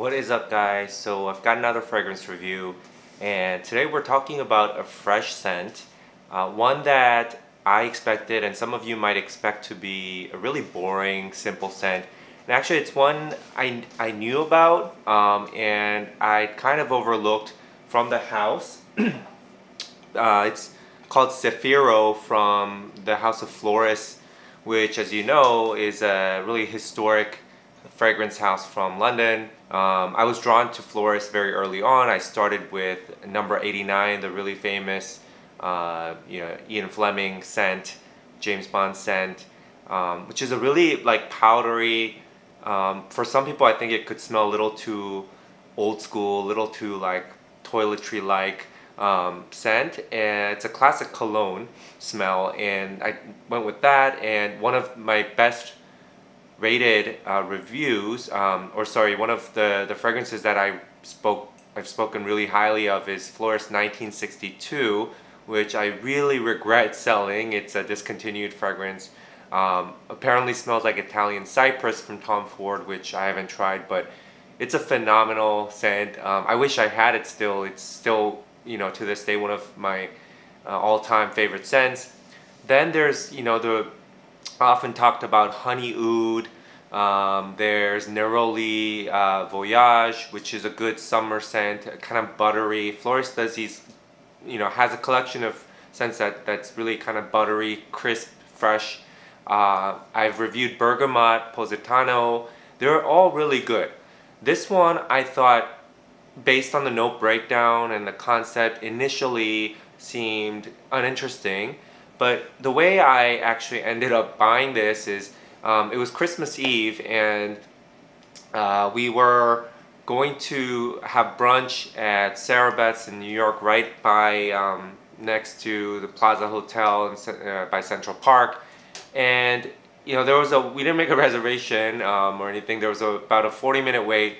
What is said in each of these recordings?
What is up guys? So I've got another fragrance review and today we're talking about a fresh scent. Uh, one that I expected and some of you might expect to be a really boring, simple scent. And actually it's one I, I knew about um, and I kind of overlooked from the house. uh, it's called Cefiro from the House of Floris which as you know is a really historic fragrance house from London. Um, I was drawn to Floris very early on. I started with number 89, the really famous uh, you know, Ian Fleming scent, James Bond scent, um, which is a really like powdery, um, for some people I think it could smell a little too old school, a little too like toiletry like um, scent and it's a classic cologne smell and I went with that and one of my best rated uh, reviews um, or sorry one of the the fragrances that I spoke I've spoken really highly of is Floris 1962 which I really regret selling. It's a discontinued fragrance. Um, apparently smells like Italian cypress from Tom Ford which I haven't tried but it's a phenomenal scent. Um, I wish I had it still. It's still you know, to this day, one of my uh, all-time favorite scents. Then there's, you know, the often talked about honey oud. Um, there's Neroli uh, Voyage, which is a good summer scent, kind of buttery. Floris does these, you know, has a collection of scents that, that's really kind of buttery, crisp, fresh. Uh, I've reviewed Bergamot, Positano. They're all really good. This one I thought based on the note breakdown and the concept initially seemed uninteresting but the way I actually ended up buying this is um, it was Christmas Eve and uh, we were going to have brunch at Sarabeth's in New York right by um, next to the Plaza Hotel in, uh, by Central Park. And you know there was a we didn't make a reservation um, or anything. There was a, about a 40 minute wait.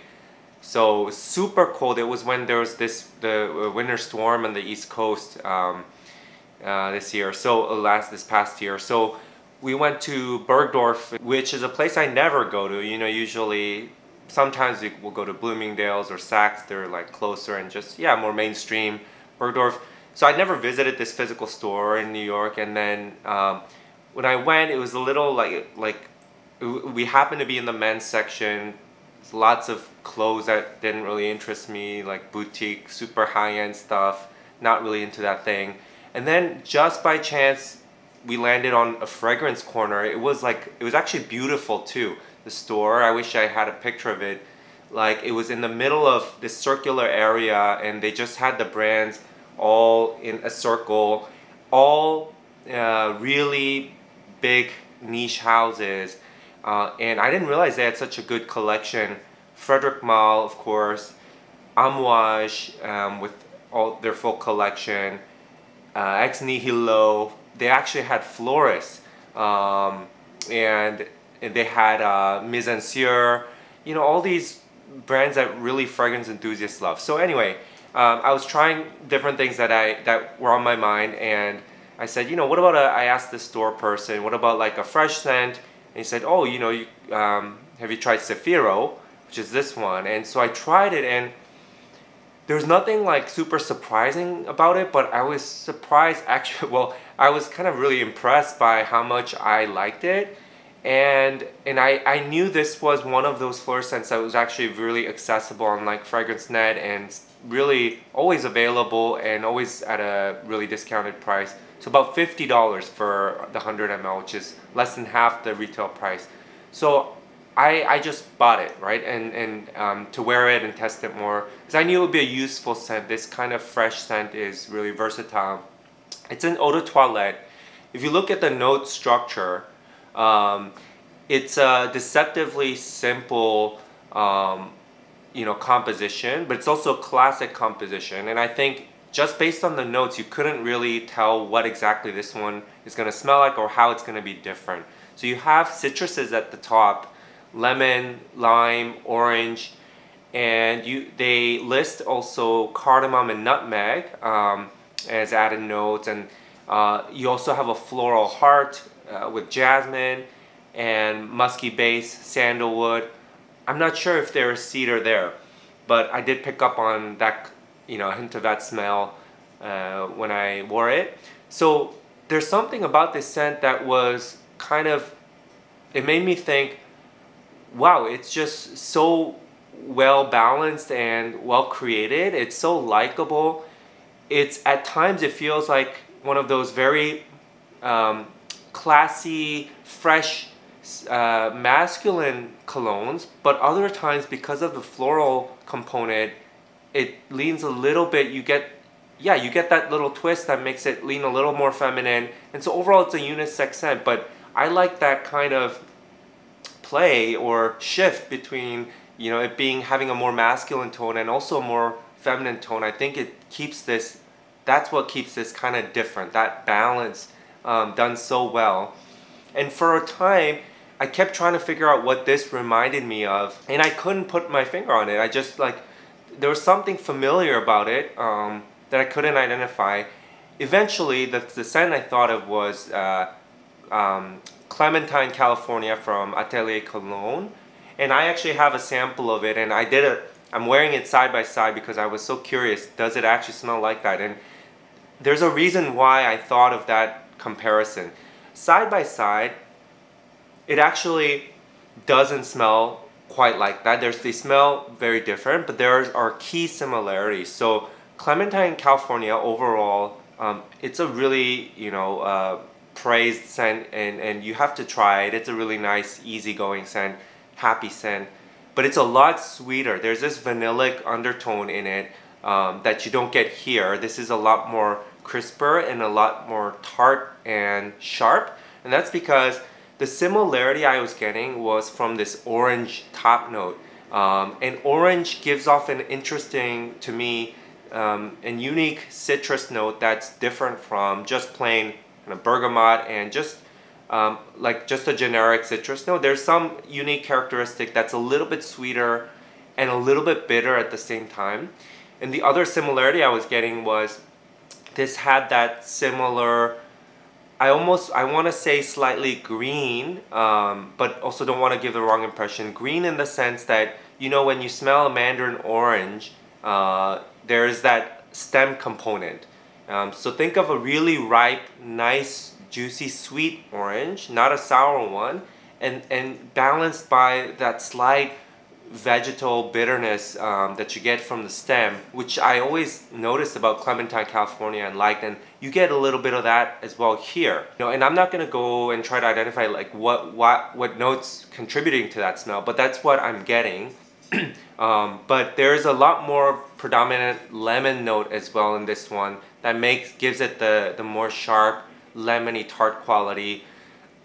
So super cold. It was when there was this the uh, winter storm on the east coast um, uh, this year. So uh, last this past year. So we went to Bergdorf, which is a place I never go to. You know, usually sometimes we will go to Bloomingdale's or Saks. They're like closer and just yeah more mainstream. Bergdorf. So I never visited this physical store in New York, and then um, when I went, it was a little like like we happened to be in the men's section lots of clothes that didn't really interest me, like boutique, super high-end stuff, not really into that thing. And then just by chance, we landed on a fragrance corner. It was like, it was actually beautiful too. The store, I wish I had a picture of it. Like it was in the middle of this circular area and they just had the brands all in a circle, all uh, really big niche houses uh, and I didn't realize they had such a good collection. Frederic Malle, of course, Amouage um, with all their full collection, uh, Ex Nihilo. They actually had Floris, um, and, and, they had uh, Mizensir. You know, all these brands that really fragrance enthusiasts love. So anyway, um, I was trying different things that I that were on my mind, and I said, you know, what about a, I asked the store person, what about like a fresh scent? And he said, oh, you know, you, um, have you tried Cefiro, which is this one? And so I tried it and there's nothing like super surprising about it, but I was surprised actually, well, I was kind of really impressed by how much I liked it. And and I, I knew this was one of those floor scents that was actually really accessible on like FragranceNet and really always available and always at a really discounted price. So about $50 for the 100 ml, which is less than half the retail price. So I, I just bought it, right? And, and um, to wear it and test it more. Because I knew it would be a useful scent. This kind of fresh scent is really versatile. It's an eau de toilette. If you look at the note structure, um, it's a deceptively simple um, you know, composition, but it's also a classic composition. And I think just based on the notes, you couldn't really tell what exactly this one is going to smell like or how it's going to be different. So you have citruses at the top, lemon, lime, orange, and you they list also cardamom and nutmeg um, as added notes. And uh, you also have a floral heart uh, with jasmine and musky base, sandalwood. I'm not sure if there's cedar there. but I did pick up on that, you know, hint of that smell uh, when I wore it. So there's something about this scent that was kind of, it made me think, wow, it's just so well balanced and well created. It's so likable. It's at times it feels like one of those very um, classy, fresh, uh, masculine colognes, but other times because of the floral component, it leans a little bit. You get, yeah, you get that little twist that makes it lean a little more feminine. And so overall, it's a unisex scent. But I like that kind of play or shift between you know it being having a more masculine tone and also a more feminine tone. I think it keeps this. That's what keeps this kind of different. That balance um, done so well. And for a time, I kept trying to figure out what this reminded me of, and I couldn't put my finger on it. I just like there was something familiar about it um, that I couldn't identify. Eventually, the, the scent I thought of was uh, um, Clementine, California from Atelier Cologne, and I actually have a sample of it, and I did it. I'm wearing it side by side because I was so curious. Does it actually smell like that? And there's a reason why I thought of that comparison. Side by side, it actually doesn't smell quite like that. There's they smell very different, but there are key similarities. So Clementine, California, overall, um, it's a really you know uh, praised scent, and and you have to try it. It's a really nice, easygoing scent, happy scent, but it's a lot sweeter. There's this vanillic undertone in it um, that you don't get here. This is a lot more crisper and a lot more tart and sharp. And that's because the similarity I was getting was from this orange top note. Um, and orange gives off an interesting, to me, um, and unique citrus note that's different from just plain kind of bergamot and just um, like just a generic citrus note. There's some unique characteristic that's a little bit sweeter and a little bit bitter at the same time. And the other similarity I was getting was this had that similar I almost I want to say slightly green, um, but also don't want to give the wrong impression. Green in the sense that you know when you smell a mandarin orange, uh, there's that stem component. Um, so think of a really ripe, nice, juicy, sweet orange, not a sour one, and and balanced by that slight vegetal bitterness um, that you get from the stem, which I always noticed about Clementine, California and liked, and you get a little bit of that as well here. You know, and I'm not gonna go and try to identify like what what what notes contributing to that smell, but that's what I'm getting. um, but there's a lot more predominant lemon note as well in this one that makes gives it the the more sharp lemony tart quality.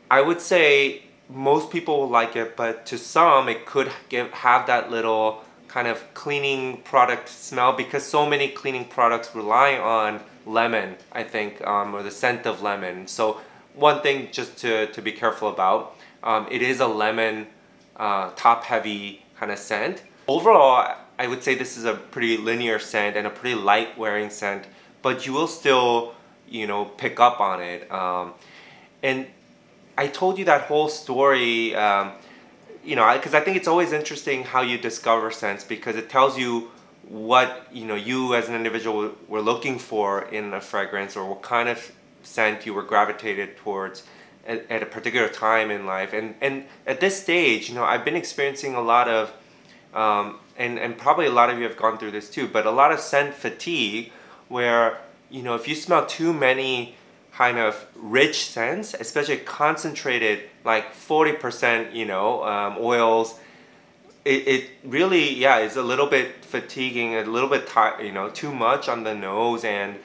I would say most people will like it, but to some it could give have that little kind of cleaning product smell because so many cleaning products rely on lemon, I think, um, or the scent of lemon. So one thing just to, to be careful about, um, it is a lemon uh, top heavy kind of scent. Overall, I would say this is a pretty linear scent and a pretty light wearing scent, but you will still, you know, pick up on it. Um, and I told you that whole story, um, you know, because I, I think it's always interesting how you discover scents because it tells you what you know you as an individual were looking for in a fragrance or what kind of scent you were gravitated towards at, at a particular time in life. And and at this stage, you know, I've been experiencing a lot of, um, and and probably a lot of you have gone through this too, but a lot of scent fatigue, where you know if you smell too many kind of rich scents, especially concentrated, like 40%, you know, um, oils. It, it really, yeah, is a little bit fatiguing, a little bit, you know, too much on the nose and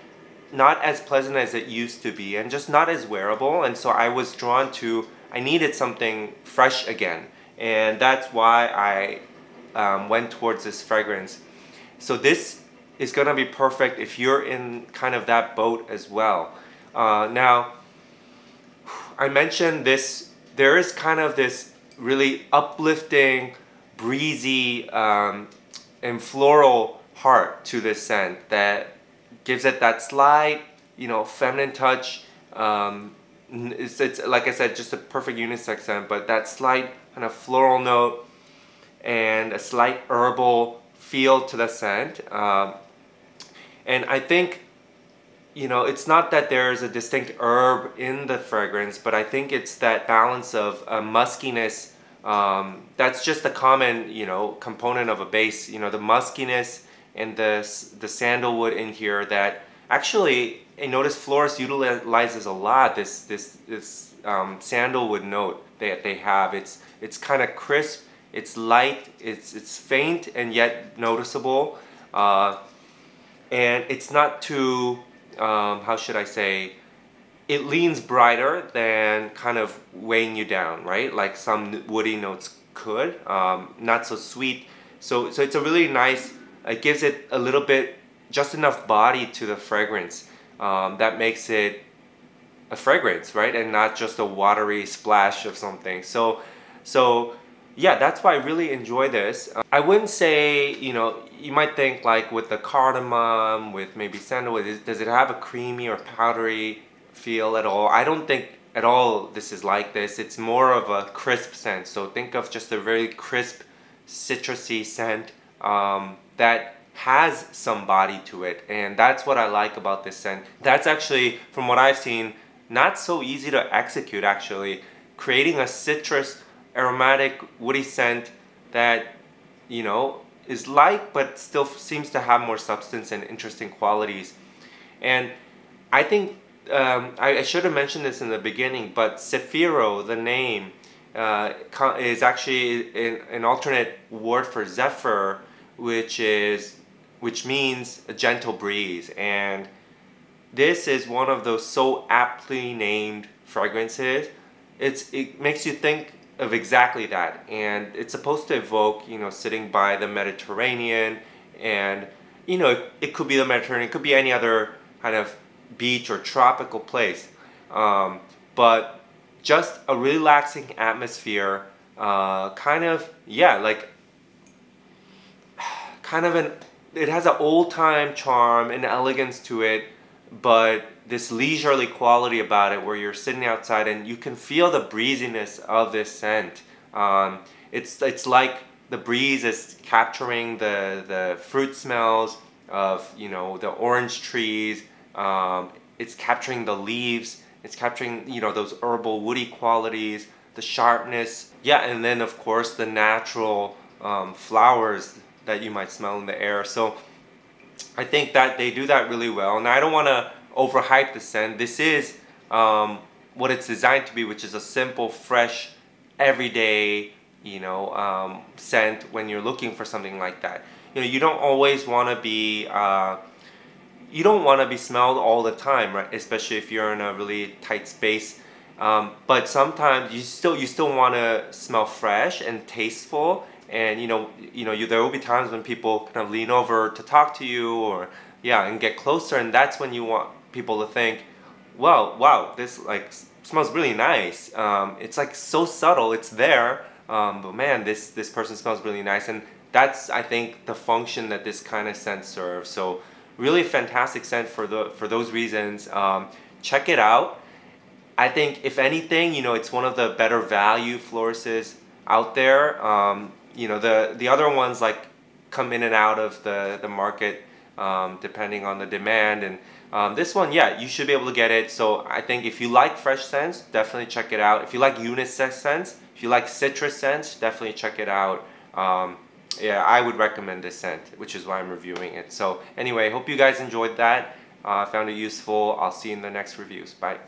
not as pleasant as it used to be and just not as wearable. And so I was drawn to, I needed something fresh again. And that's why I um, went towards this fragrance. So this is gonna be perfect if you're in kind of that boat as well. Uh, now, I mentioned this, there is kind of this really uplifting, breezy, um, and floral heart to this scent that gives it that slight, you know, feminine touch. Um, it's, it's, like I said, just a perfect unisex scent, but that slight kind of floral note and a slight herbal feel to the scent. Um, and I think, you know, it's not that there's a distinct herb in the fragrance, but I think it's that balance of uh, muskiness. Um, that's just a common, you know, component of a base. You know, the muskiness and the the sandalwood in here that actually I notice Floris utilizes a lot. This this this um, sandalwood note that they have. It's it's kind of crisp. It's light. It's it's faint and yet noticeable. Uh, and it's not too um, how should I say it leans brighter than kind of weighing you down right? Like some woody notes could um, not so sweet. So so it's a really nice it gives it a little bit just enough body to the fragrance um, that makes it a fragrance right? And not just a watery splash of something. So so yeah, that's why I really enjoy this. I wouldn't say, you know, you might think like with the cardamom, with maybe sandalwood, does it have a creamy or powdery feel at all? I don't think at all this is like this. It's more of a crisp scent. So think of just a very crisp, citrusy scent um, that has some body to it. And that's what I like about this scent. That's actually, from what I've seen, not so easy to execute actually. Creating a citrus aromatic woody scent that you know is light but still seems to have more substance and interesting qualities. And I think um, I, I, should have mentioned this in the beginning but Cefiro, the name uh, is actually an, an alternate word for zephyr which is which means a gentle breeze. And this is one of those so aptly named fragrances. It's it makes you think of exactly that. And it's supposed to evoke, you know, sitting by the Mediterranean and, you know, it, it could be the Mediterranean, it could be any other kind of beach or tropical place. Um, but just a relaxing atmosphere, uh, kind of, yeah, like, kind of an, it has an old time charm and elegance to it, but this leisurely quality about it where you're sitting outside and you can feel the breeziness of this scent. Um, it's, it's like the breeze is capturing the, the fruit smells of you know the orange trees. Um, it's capturing the leaves. It's capturing you know those herbal woody qualities, the sharpness. Yeah, and then of course the natural um, flowers that you might smell in the air. So I think that they do that really well. And I don't want to overhype the scent. This is um, what it's designed to be, which is a simple, fresh, everyday, you know, um, scent when you're looking for something like that. You know, you don't always want to be, uh, you don't want to be smelled all the time, right? Especially if you're in a really tight space. Um, but sometimes you still you still want to smell fresh and tasteful, and you know you know you, there will be times when people kind of lean over to talk to you or yeah and get closer, and that's when you want people to think, wow, wow, this like smells really nice. Um, it's like so subtle, it's there, um, but man, this this person smells really nice, and that's I think the function that this kind of scent serves. So really fantastic scent for the for those reasons. Um, check it out. I think if anything, you know, it's one of the better value florists out there. Um, you know, the the other ones like come in and out of the the market um, depending on the demand. And um, this one, yeah, you should be able to get it. So I think if you like fresh scents, definitely check it out. If you like unisex scents, if you like citrus scents, definitely check it out. Um, yeah, I would recommend this scent, which is why I'm reviewing it. So anyway, hope you guys enjoyed that. Uh, found it useful. I'll see you in the next reviews. Bye.